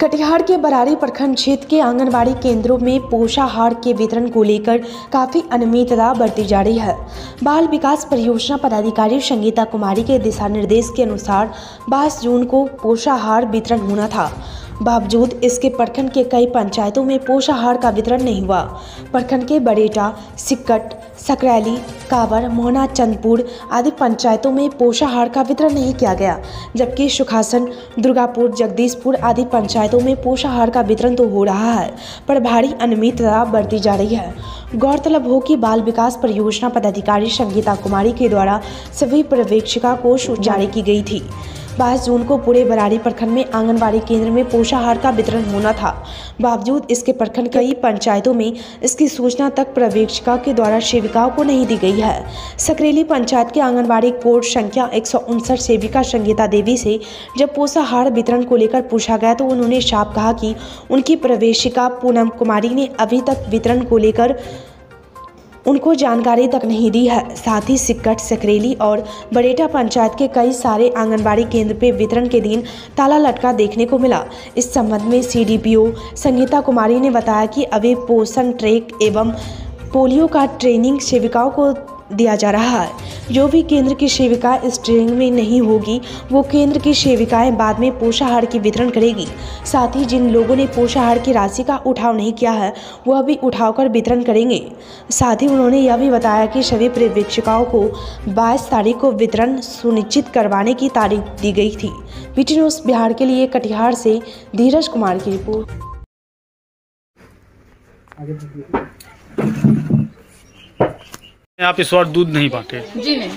कटिहार के बरारी प्रखंड क्षेत्र के आंगनबाड़ी केंद्रों में पोषाहार के वितरण को लेकर काफ़ी अनियमितता बरती जा रही है। बाल विकास परियोजना पदाधिकारी संगीता कुमारी के दिशा निर्देश के अनुसार 22 जून को पोषाहार वितरण होना था। बावजूद इसके प्रखंड के कई पंचायतों में पोषाहार का वितरण नहीं हुआ। प्रखंड के बड़ेटा, सिक्कट, सकरैली कावर, मोहना, चंदपुर आदि पंचायतों में पोषाहार का वितरण नहीं किया गया, जबकि सुखासन, दुर्गापुर, जगदीशपुर आदि पंचायतों में पोषाहार का वितरण तो हो रहा है, पर भारी अनियमितता बढ़ती जा रही है। गौरतलब हो कि बाल विकास परियोजना पदाधिकारी संगीता कुमारी के द्वारा सभी पर्यवेक्षिका को जारी की गई थी। बाईस जून को पूरे बरारी प्रखंड में आंगनबाड़ी केंद्र में पोषाहार का वितरण होना था। बावजूद इसके प्रखंड कई पंचायतों में इसकी सूचना तक पर्यवेक्षिका के द्वारा सेविकाओं को नहीं दी गई है। सकरेली पंचायत के आंगनबाड़ी कोड संख्या एक सौ उनसठ सेविका संगीता देवी से जब पोषाहार वितरण को लेकर पूछा गया तो उन्होंने साफ़ कहा कि उनकी प्रवेशिका पूनम कुमारी ने अभी तक वितरण को लेकर उनको जानकारी तक नहीं दी है। साथ ही सिक्कट सकरेली और बरेटा पंचायत के कई सारे आंगनबाड़ी केंद्र पे वितरण के दिन ताला लटका देखने को मिला। इस संबंध में सीडीपीओ संगीता कुमारी ने बताया कि अभी पोषण ट्रेक एवं पोलियो का ट्रेनिंग सेविकाओं को दिया जा रहा है। जो भी केंद्र की सेविका इस ट्रेनिंग में नहीं होगी, वो केंद्र की सेविकाएँ बाद में पोषाहार की वितरण करेगी। साथ ही जिन लोगों ने पोषाहार की राशि का उठाव नहीं किया है, वह भी उठाव कर वितरण करेंगे। साथ ही उन्होंने यह भी बताया कि सभी पर्यवेक्षिकाओं को 22 तारीख को वितरण सुनिश्चित करवाने की तारीख दी गई थी। पीटी न्यूज़ बिहार के लिए कटिहार से धीरज कुमार की रिपोर्ट। आप इस बार दूध नहीं बांटे। जी नहीं।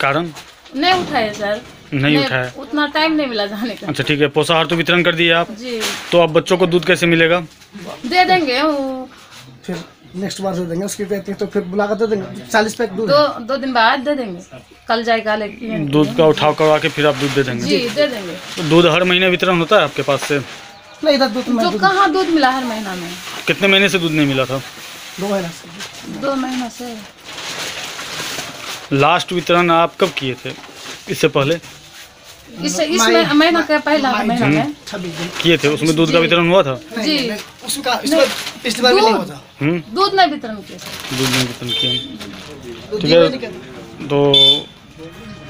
कारण? नहीं उठाए सर। नहीं उठाया उतना टाइम नहीं मिला जाने का। अच्छा ठीक है पोषाहार तो वितरण कर दिए आप। जी। तो अब बच्चों को दूध कैसे मिलेगा? दे देंगे फिर नेक्स्ट बार से देंगे उसकी कहती तो फिर बुला कर दे देंगे। चालीस पैक दूध दो दो दिन बाद दे देंगे। कल जाएगा लेकिन दूध का उठाव करवा के फिर आप दूध दे देंगे। जी दे देंगे। तो दूध हर महीने वितरण होता है आपके पास से? नहीं इधर दूध तो दूध। कहाँ दूध मिला हर महीना में? कितने महीने से दूध नहीं मिला था? दो महीना से। दो महीना से। लास्ट वितरण आप कब किए थे? इससे पहले। इस इस महीना के पहला महीना में किए थे? उसमें दूध का वितरण हुआ था? जी। उसका पिछली बार भी नहीं हुआ था। दूध नहीं वितरण किया दूध नहीं वितरण किया ठीक है। तो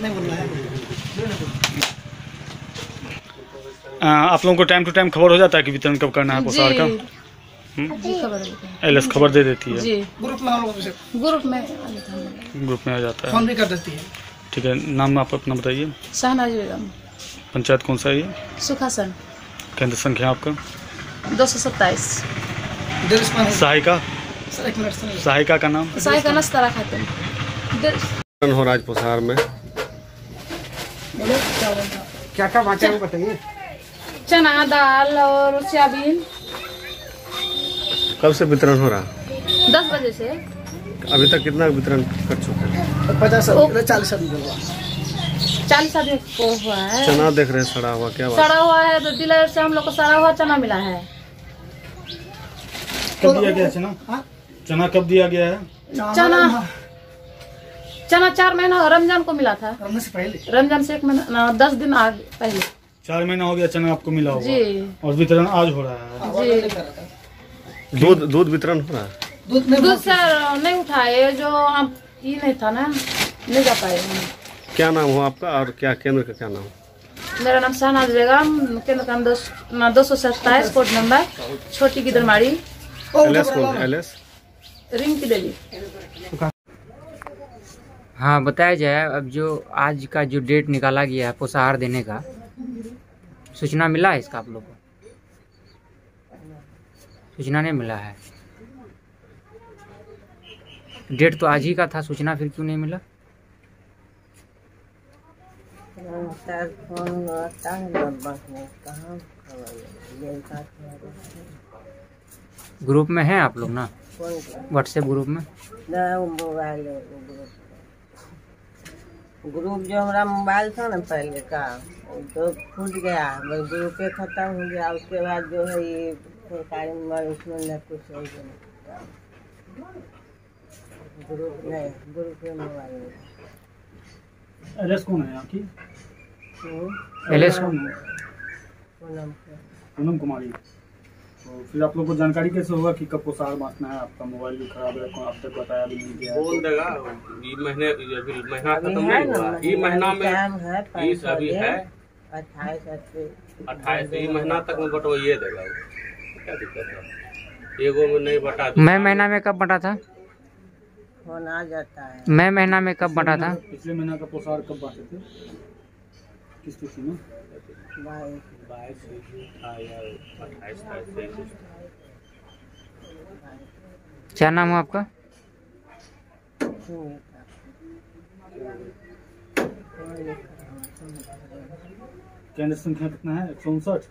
है। आप लोगों को टाइम टू टाइम खबर हो जाता है कि वितरण कब करना है पोषाहार का। हैं। एलएस खबर दे देती है। ग्रुप में हम लोग से? ग्रुप में। आ जाता है। ग्रुप में आ जाता है। फ़ोन भी कर देती है। ठीक है नाम आप अपना बताइए। शहनाज बेगम पंचायत कौन सा है ये? सुखासन केंद्र संख्या आपका? दो सौ सत्ताईस। सहायिका? सर एक मिनट सर सहायिका का नाम? साई का नाश्ता हो राज प्रसार में क्या क्या बांटे हैं बताइए। चना दाल और सोयाबीन कब से वितरण हो रहा? दस बजे से। अभी तक कितना वितरण कर चुके हैं? पचास चालीस आदमी चालीस आदमी को हुआ है। चना देख रहे हैं सड़ा हुआ क्या सड़ा हुआ है तो डीलर से हम लोग को सड़ा हुआ चना मिला है। कब दिया गया चना? हाँ? चना कब दिया गया है? चना। चना चार महीना रमज़ान को मिला था। रमने से पहले? रमज़ान से एक महीना दस दिन आगे पहले। चार महीना हो गया चना आपको मिला होगा जी। और वितरण आज हो रहा है। जी दूध दूध वितरण हो रहा है। दूध नहीं दूध से नहीं उठाए जो हम ये नहीं था ना नहीं जा पाए क्या नाम हो आपका और क्या केंद्र का क्या नाम? मेरा नाम शहनाज बेगम केंद्र का दो ना दो सौ सत्ताईस कोड नंबर छोटी गिदरमाड़ी एल एस कौन एल एस रिंग की देवी हाँ बताया जाए अब जो आज का जो डेट निकाला गया है पोषाहार देने का सूचना मिला है इसका आप लोग को? सूचना नहीं मिला है। डेट तो आज ही का था, सूचना फिर क्यों नहीं मिला? ग्रुप में हैं आप लोग ना? व्हाट्सएप ग्रुप में? मोबाइल ग्रुप जो हमारा मोबाइल था ना पहले का तो फूट गया ग्रुप खत्म हो गया, उसके बाद जो है ये सरकारी उसमें न कुछ हो गया ग्रुप नहीं ग्रुप में मोबाइल एल एस कौन है आपकी? हम्म, एल एस पूनम पूनम कुमारी। तो फिर आप लोग को जानकारी कैसे होगा कि कब पोषाहार बांटना है? आपका मोबाइल भी खराब है कौन अब तक बताया भी नहीं गया बोल देगा ये महीने ये अभी महीना खत्म है नहीं हुआ। ये महीना में है अभी है। अट्ठाईस अट्ठाईस ये महीना तक में बटवाइए देगा। क्या दिक्कत है एगो में नहीं बटा मई महीना में कब बंटा था? फ़ोन आ जाता है। मई महीना में कब बंटा था? पिछले महीना का पोषाहार कब बांटे थे? किस तिथि में? बाईस। बाईस था या अट्ठाईस था ऐसे कुछ था। क्या नाम है आपका? है। केंद्र संख्या कितना है? एक सौ उनसठ?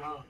हाँ।